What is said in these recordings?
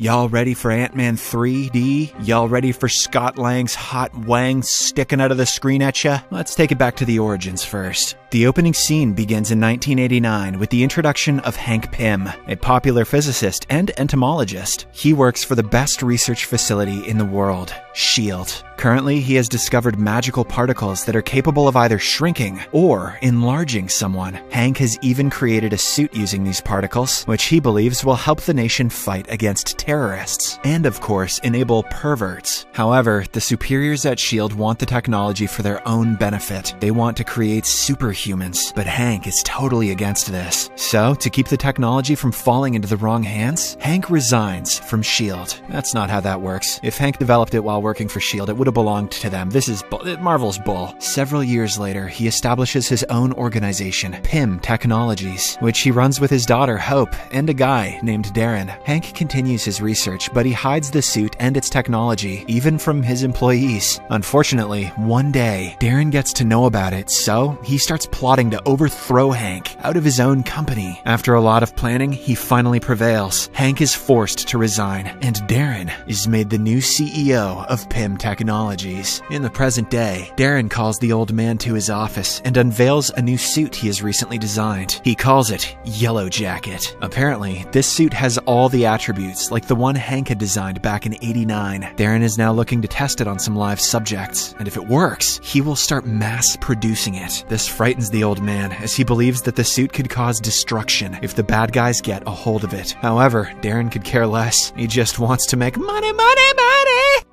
Y'all ready for Ant Man 3D? Y'all ready for Scott Lang's hot wang sticking out of the screen at ya? Let's take it back to the origins first. The opening scene begins in 1989 with the introduction of Hank Pym, a popular physicist and entomologist. He works for the best research facility in the world, SHIELD. Currently, he has discovered magical particles that are capable of either shrinking or enlarging someone. Hank has even created a suit using these particles, which he believes will help the nation fight against terrorists, and of course, enable perverts. However, the superiors at SHIELD want the technology for their own benefit. They want to create superhumans, but Hank is totally against this. So, to keep the technology from falling into the wrong hands, Hank resigns from SHIELD. That's not how that works. If Hank developed it while working for SHIELD, it would have belonged to them. This is bull- Marvel's bull. Several years later, he establishes his own organization, Pym Technologies, which he runs with his daughter, Hope, and a guy named Darren. Hank continues his research, but he hides the suit and its technology, even from his employees. Unfortunately, one day, Darren gets to know about it, so he starts plotting to overthrow Hank out of his own company. After a lot of planning, he finally prevails. Hank is forced to resign, and Darren is made the new CEO of Pym Technologies. In the present day, Darren calls the old man to his office and unveils a new suit he has recently designed. He calls it Yellow Jacket. Apparently, this suit has all the attributes like the one Hank had designed back in 89. Darren is now looking to test it on some live subjects, and if it works, he will start mass producing it. This frightens the old man, as he believes that the suit could cause destruction if the bad guys get a hold of it. However, Darren could care less. He just wants to make money, money, money!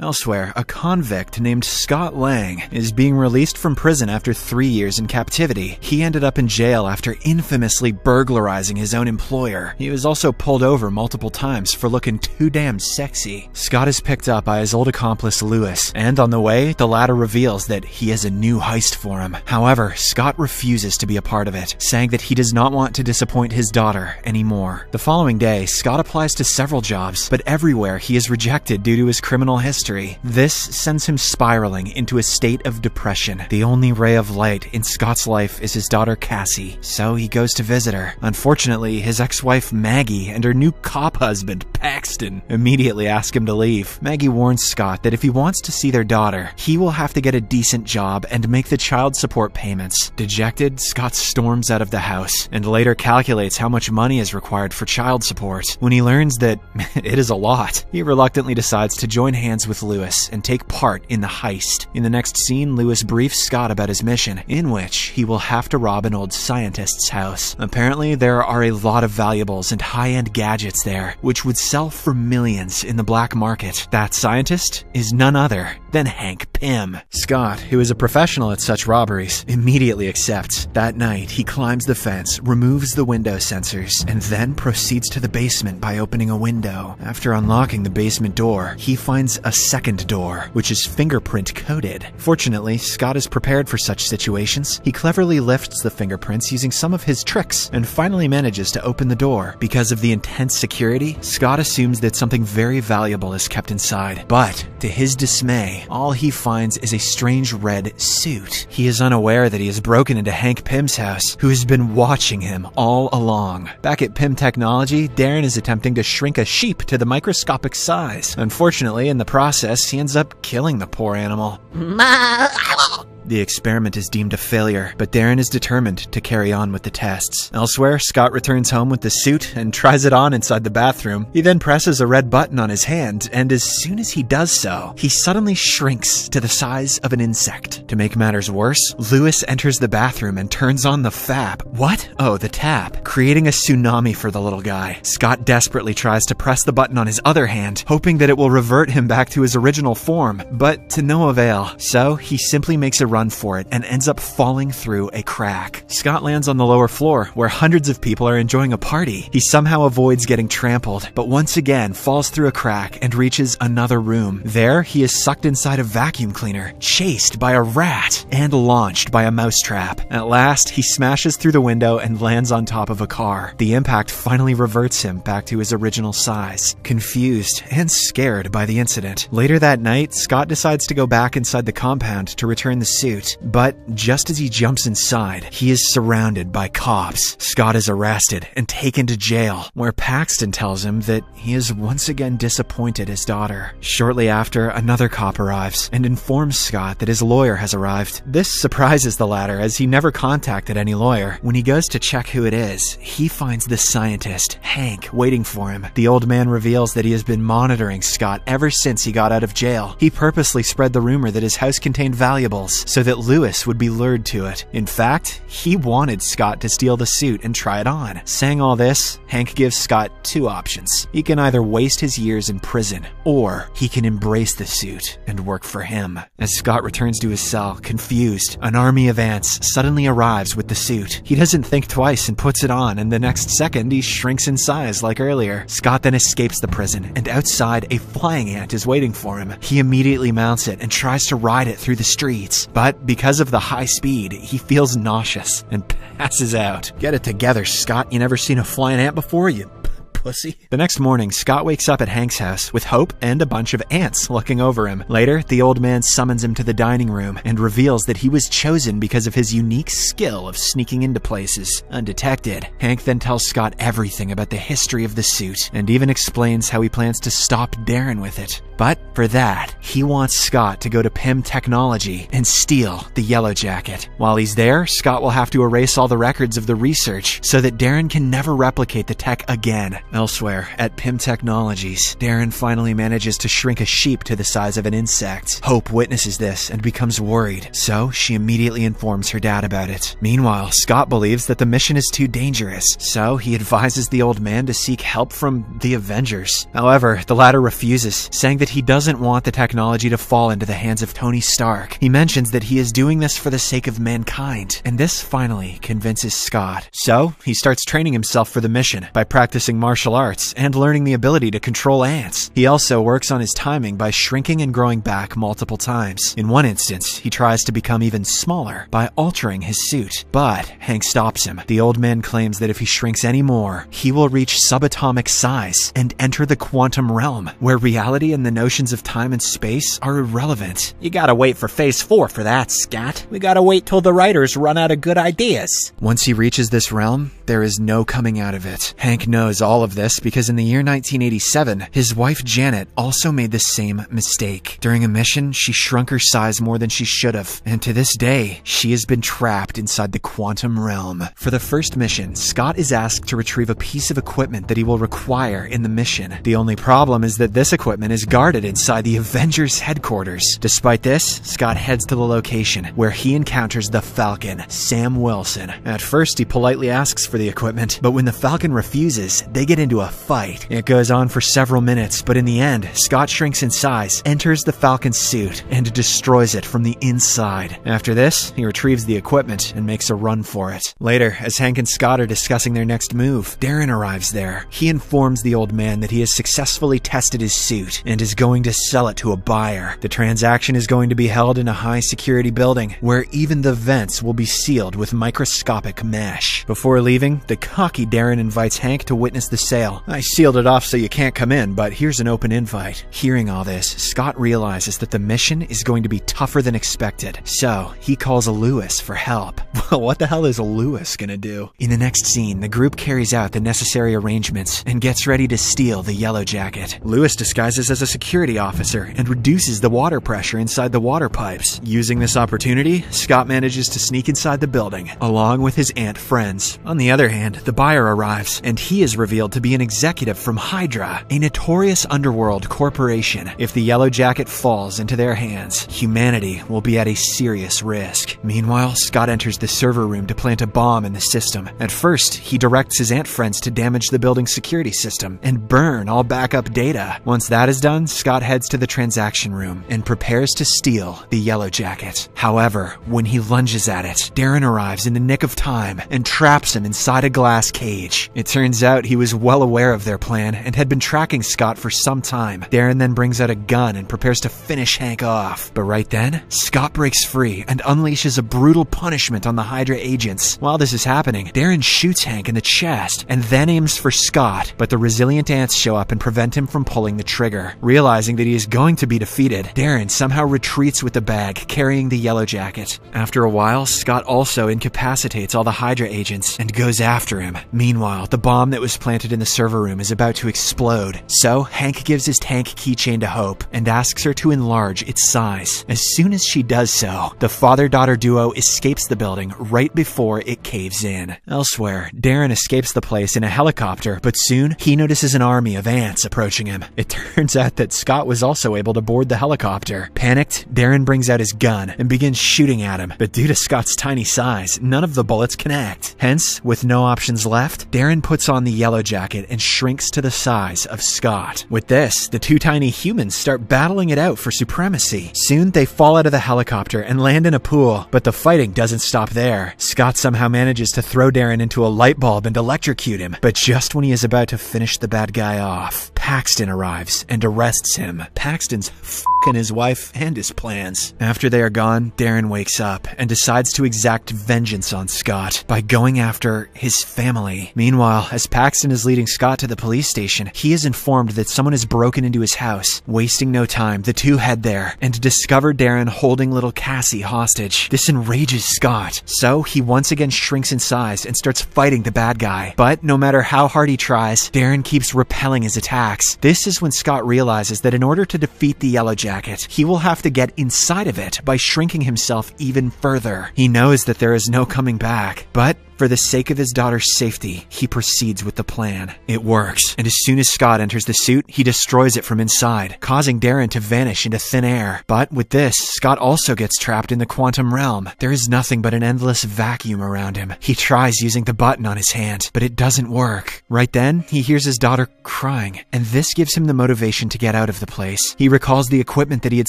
Elsewhere, a convict named Scott Lang is being released from prison after three years in captivity. He ended up in jail after infamously burglarizing his own employer. He was also pulled over multiple times for looking too damn sexy. Scott is picked up by his old accomplice Lewis, and on the way, the latter reveals that he has a new heist for him. However, Scott refuses to be a part of it, saying that he does not want to disappoint his daughter anymore. The following day, Scott applies to several jobs, but everywhere he is rejected due to his criminal history. This sends him spiraling into a state of depression. The only ray of light in Scott's life is his daughter Cassie, so he goes to visit her. Unfortunately, his ex-wife Maggie and her new cop husband Paxton immediately ask him to leave. Maggie warns Scott that if he wants to see their daughter, he will have to get a decent job and make the child support payments. Dejected, Scott storms out of the house and later calculates how much money is required for child support. When he learns that it is a lot, he reluctantly decides to join hands with Lewis and take part in the heist. In the next scene, Lewis briefs Scott about his mission, in which he will have to rob an old scientist's house. Apparently, there are a lot of valuables and high end gadgets there, which would sell for millions in the black market. That scientist is none other than Hank Pym. Scott, who is a professional at such robberies, immediately accepts. That night, he climbs the fence, removes the window sensors, and then proceeds to the basement by opening a window. After unlocking the basement door, he finds a second door, which is fingerprint coded. Fortunately, Scott is prepared for such situations. He cleverly lifts the fingerprints using some of his tricks and finally manages to open the door. Because of the intense security, Scott assumes that something very valuable is kept inside. But, to his dismay, all he finds is a strange red suit. He is unaware that he has broken into Hank Pym's house, who has been watching him all along. Back at Pym Technology, Darren is attempting to shrink a sheep to the microscopic size. Unfortunately, in the process, he ends up killing the poor animal. The experiment is deemed a failure, but Darren is determined to carry on with the tests. Elsewhere, Scott returns home with the suit and tries it on inside the bathroom. He then presses a red button on his hand, and as soon as he does so, he suddenly shrinks to the size of an insect. To make matters worse, Lewis enters the bathroom and turns on the fap. What? Oh, the tap, creating a tsunami for the little guy. Scott desperately tries to press the button on his other hand, hoping that it will revert him back to his original form, but to no avail. So he simply makes a run for it and ends up falling through a crack. Scott lands on the lower floor where hundreds of people are enjoying a party. He somehow avoids getting trampled, but once again falls through a crack and reaches another room. There, he is sucked inside a vacuum cleaner, chased by a rat, and launched by a mousetrap. At last, he smashes through the window and lands on top of a car. The impact finally reverts him back to his original size. Confused and scared by the incident. Later that night, Scott decides to go back inside the compound to return the suit But just as he jumps inside, he is surrounded by cops. Scott is arrested and taken to jail, where Paxton tells him that he has once again disappointed his daughter. Shortly after, another cop arrives and informs Scott that his lawyer has arrived. This surprises the latter as he never contacted any lawyer. When he goes to check who it is, he finds the scientist, Hank, waiting for him. The old man reveals that he has been monitoring Scott ever since he got out of jail. He purposely spread the rumor that his house contained valuables so that Lewis would be lured to it. In fact, he wanted Scott to steal the suit and try it on. Saying all this, Hank gives Scott two options. He can either waste his years in prison, or he can embrace the suit and work for him. As Scott returns to his cell, confused, an army of ants suddenly arrives with the suit. He doesn't think twice and puts it on, and the next second he shrinks in size like earlier. Scott then escapes the prison, and outside, a flying ant is waiting for him. He immediately mounts it and tries to ride it through the streets, but because of the high speed, he feels nauseous and passes out. Get it together, Scott. You never seen a flying ant before, you pussy. The next morning, Scott wakes up at Hank's house with Hope and a bunch of ants looking over him. Later, the old man summons him to the dining room and reveals that he was chosen because of his unique skill of sneaking into places undetected. Hank then tells Scott everything about the history of the suit and even explains how he plans to stop Darren with it. But for that, he wants Scott to go to Pym Technology and steal the Yellow Jacket. While he's there, Scott will have to erase all the records of the research so that Darren can never replicate the tech again. Elsewhere, at Pym Technologies, Darren finally manages to shrink a sheep to the size of an insect. Hope witnesses this and becomes worried, so she immediately informs her dad about it. Meanwhile, Scott believes that the mission is too dangerous, so he advises the old man to seek help from the Avengers. However, the latter refuses, saying that he doesn't want the technology to fall into the hands of Tony Stark. He mentions that he is doing this for the sake of mankind, and this finally convinces Scott. So, he starts training himself for the mission by practicing martial arts and learning the ability to control ants. He also works on his timing by shrinking and growing back multiple times. In one instance, he tries to become even smaller by altering his suit, but Hank stops him. The old man claims that if he shrinks any more, he will reach subatomic size and enter the quantum realm, where reality and the notions of time and space are irrelevant. You gotta wait for phase four for that, scat. We gotta wait till the writers run out of good ideas. Once he reaches this realm, there is no coming out of it. Hank knows all of this because in the year 1987, his wife Janet also made the same mistake. During a mission, she shrunk her size more than she should have, and to this day, she has been trapped inside the quantum realm. For the first mission, Scott is asked to retrieve a piece of equipment that he will require in the mission. The only problem is that this equipment is guarded inside the Avengers headquarters. Despite this, Scott heads to the location where he encounters the Falcon, Sam Wilson. At first, he politely asks for the equipment, but when the Falcon refuses, they get into a fight. It goes on for several minutes, but in the end, Scott shrinks in size, enters the Falcon's suit, and destroys it from the inside. After this, he retrieves the equipment and makes a run for it. Later, as Hank and Scott are discussing their next move, Darren arrives there. He informs the old man that he has successfully tested his suit and is going to sell it to a buyer. The transaction is going to be held in a high security building where even the vents will be sealed with microscopic mesh. Before leaving, the cocky Darren invites Hank to witness the sale. I sealed it off so you can't come in, but here's an open invite. Hearing all this, Scott realizes that the mission is going to be tougher than expected, so he calls a Lewis for help. Well, what the hell is a Lewis gonna do? In the next scene, the group carries out the necessary arrangements and gets ready to steal the yellow jacket. Lewis disguises as a security officer and reduces the water pressure inside the water pipes. Using this opportunity, Scott manages to sneak inside the building, along with his ant friends. On the other hand, the buyer arrives, and he is revealed to be an executive from Hydra, a notorious underworld corporation. If the yellow jacket falls into their hands, humanity will be at a serious risk. Meanwhile, Scott enters the server room to plant a bomb in the system. At first, he directs his ant friends to damage the building's security system and burn all backup data. Once that is done, Scott heads to the transaction room and prepares to steal the yellow jacket. However, when he lunges at it, Darren arrives in the nick of time and traps him inside a glass cage. It turns out he was well aware of their plan and had been tracking Scott for some time. Darren then brings out a gun and prepares to finish Hank off. But right then, Scott breaks free and unleashes a brutal punishment on the Hydra agents. While this is happening, Darren shoots Hank in the chest and then aims for Scott, but the resilient ants show up and prevent him from pulling the trigger. Realizing that he is going to be defeated, Darren somehow retreats with the bag, carrying the yellow jacket. After a while, Scott also incapacitates all the Hydra agents and goes after him. Meanwhile, the bomb that was planted in the server room is about to explode. So, Hank gives his tank keychain to Hope and asks her to enlarge its size. As soon as she does so, the father daughter duo escapes the building right before it caves in. Elsewhere, Darren escapes the place in a helicopter, but soon he notices an army of ants approaching him. It turns out that Scott was also able to board the helicopter. Panicked, Darren brings out his gun and begins shooting at him, but due to Scott's tiny size, none of the bullets connect. Hence, with no options left, Darren puts on the yellow jacket and shrinks to the size of Scott. With this, the two tiny humans start battling it out for supremacy. Soon, they fall out of the helicopter and land in a pool, but the fighting doesn't stop there. Scott somehow manages to throw Darren into a light bulb and electrocute him, but just when he is about to finish the bad guy off, Paxton arrives and arrests him. Paxton's f***ing his wife and his plans. After they are gone, Darren wakes up and decides to exact vengeance on Scott by going after his family. Meanwhile, as Paxton is leading Scott to the police station, he is informed that someone has broken into his house. Wasting no time, the two head there and discover Darren holding little Cassie hostage. This enrages Scott, so he once again shrinks in size and starts fighting the bad guy. But no matter how hard he tries, Darren keeps repelling his attacks. This is when Scott realizes that in order to defeat the Yellow Jacket, he will have to get inside of it by shrinking himself even further. He knows that there is no coming back, but for the sake of his daughter's safety, he proceeds with the plan. It works, and as soon as Scott enters the suit, he destroys it from inside, causing Darren to vanish into thin air. But with this, Scott also gets trapped in the quantum realm. There is nothing but an endless vacuum around him. He tries using the button on his hand, but it doesn't work. Right then, he hears his daughter crying, and this gives him the motivation to get out of the place. He recalls the equipment that he had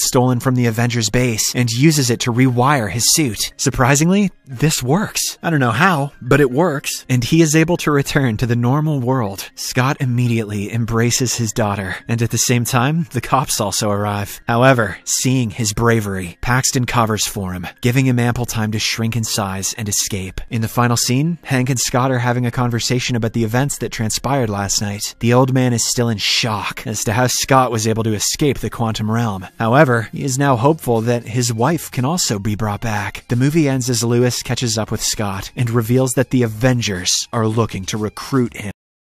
stolen from the Avengers base and uses it to rewire his suit. Surprisingly, this works. I don't know how, but it works, and he is able to return to the normal world. Scott immediately embraces his daughter, and at the same time, the cops also arrive. However, seeing his bravery, Paxton covers for him, giving him ample time to shrink in size and escape. In the final scene, Hank and Scott are having a conversation about the events that transpired last night. The old man is still in shock as to how Scott was able to escape the quantum realm. However, he is now hopeful that his wife can also be brought back. The movie ends as Lewis catches up with Scott and reveals that the Avengers are looking to recruit him.